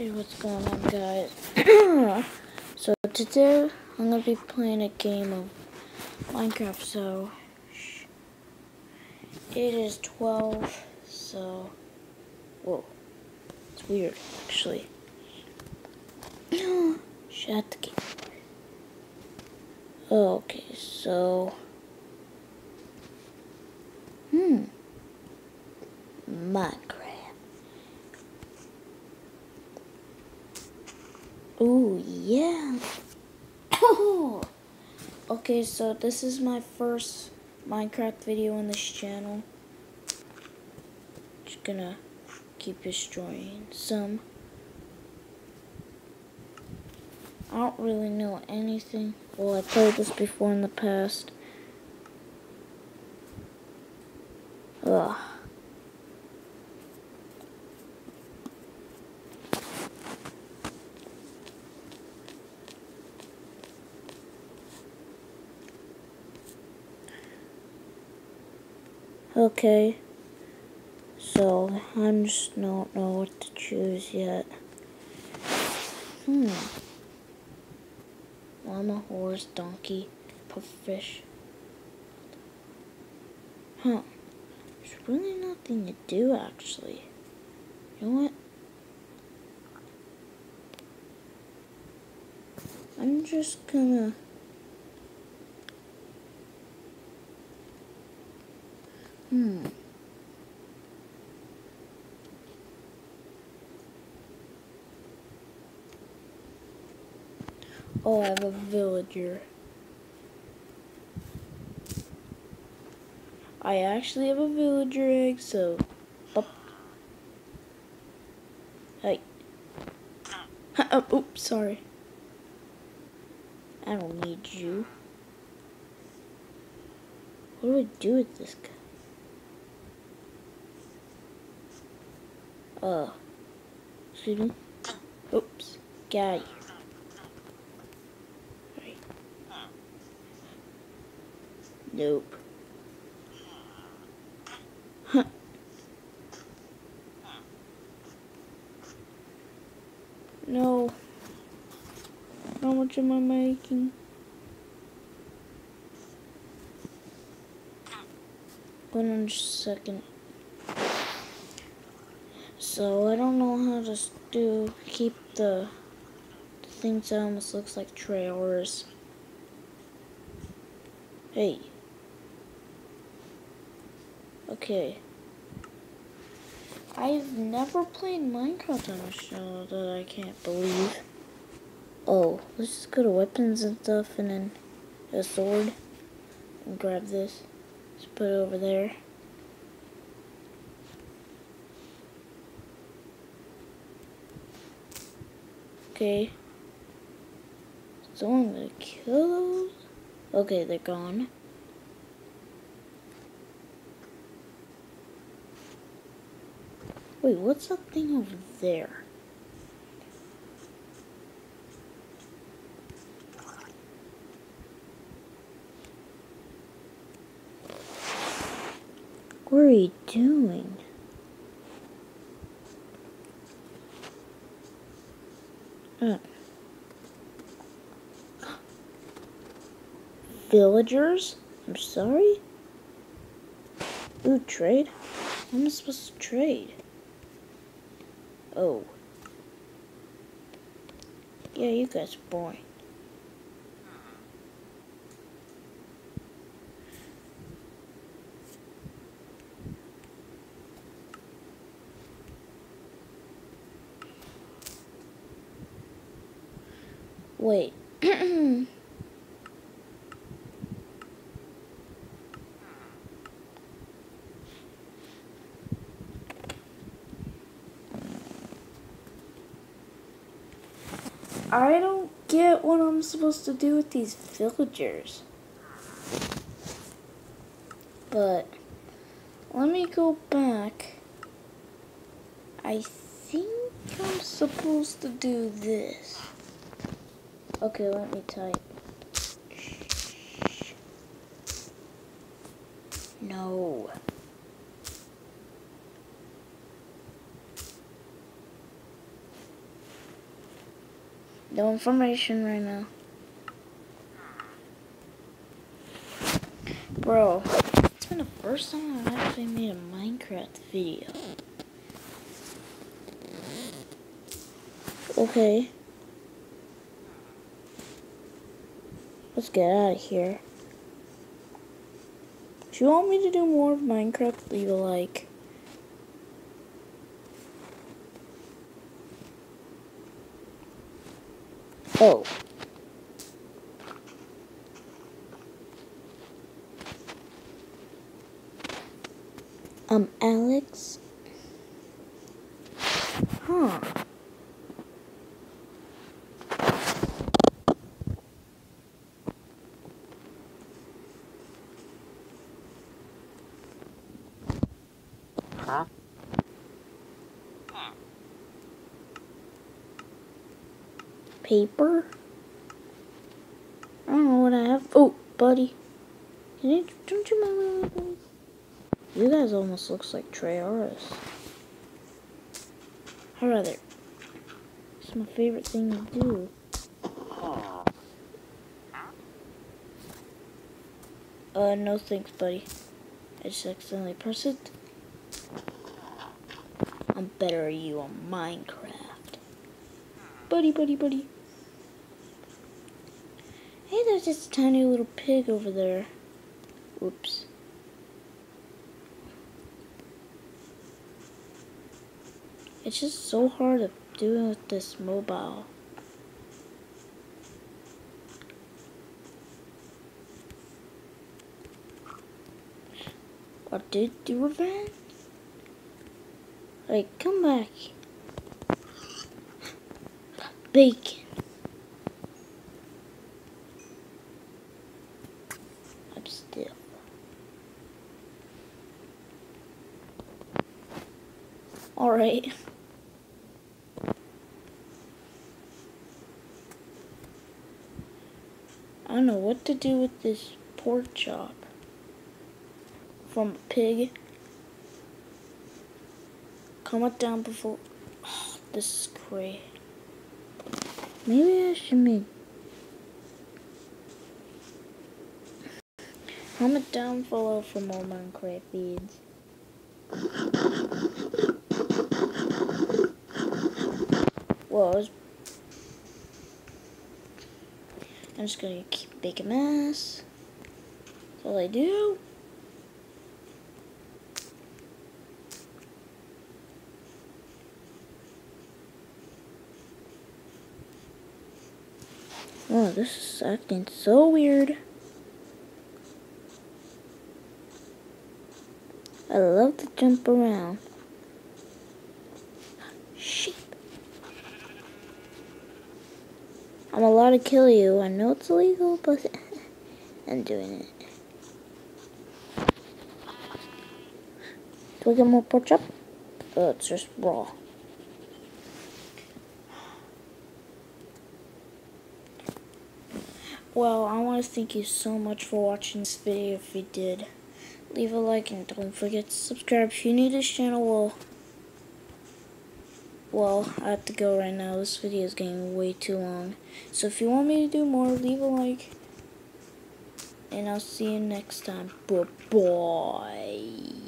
Hey, what's going on, guys? so today I'm gonna be playing a game of Minecraft. So it is 12. So whoa, it's weird actually. Shut the game. Okay, so hmm, Minecraft. Yeah. okay, so this is my first Minecraft video on this channel. Just gonna keep destroying some. I don't really know anything. Well, I played this before in the past. Ugh. Okay. So, I just don't know what to choose yet. Hmm. Llama, horse, donkey, pufferfish. Huh. There's really nothing to do, actually. You know what? I'm just gonna... Hmm. Oh, I have a villager. I actually have a villager egg, so... Up. Hey. oh, oops, sorry. I don't need you. What do I do with this guy? Uh, excuse me. Oops. Right. Nope. Huh. No. How much am I making? Hold on second. So I don't know how to do keep the, things that almost looks like trailers. Hey. Okay. I've never played Minecraft on a show that I can't believe. Oh, let's just go to weapons and stuff and then a sword. And grab this. Just put it over there. Okay. So I'm gonna kill those. Okay, they're gone. Wait, what's that thing over there? What are you doing? Villagers? I'm sorry? Ooh, trade? Am I supposed to trade? Oh. Yeah, you guys are boring. Wait. I don't get what I'm supposed to do with these villagers. But let me go back. I think I'm supposed to do this. Okay, let me type. No. No information right now. Bro, it's been the first time I've actually made a Minecraft video. Okay. Let's get out of here. If you want me to do more of Minecraft, leave a like. Oh. Um, Alex? Huh. Huh? Paper? I don't know what I have. Oh, buddy. You, don't you mind? You guys almost looks like Treoris. How rather. It's my favorite thing to do. Uh, no thanks, buddy. I just accidentally pressed it. I'm better at you on Minecraft. Buddy, buddy, buddy. Hey, there's this tiny little pig over there. Whoops. It's just so hard to do with this mobile. What did you revenge? Like, come back. Bacon. I'm still. Alright. I don't know what to do with this pork chop from a pig. Comment down before. Oh, this is great. Maybe I should make. Comment down below for more Minecraft feeds. Whoa, I was... I'm just gonna keep making mess. That's all I do. Oh, this is acting so weird. I love to jump around. Sheep. I'm allowed to kill you. I know it's illegal, but I'm doing it. Do I get more pork chop? Oh, it's just raw. Well, I want to thank you so much for watching this video if you did. Leave a like and don't forget to subscribe if you're new to this channel. Well, well, I have to go right now. This video is getting way too long. So if you want me to do more, leave a like. And I'll see you next time. Bye-bye.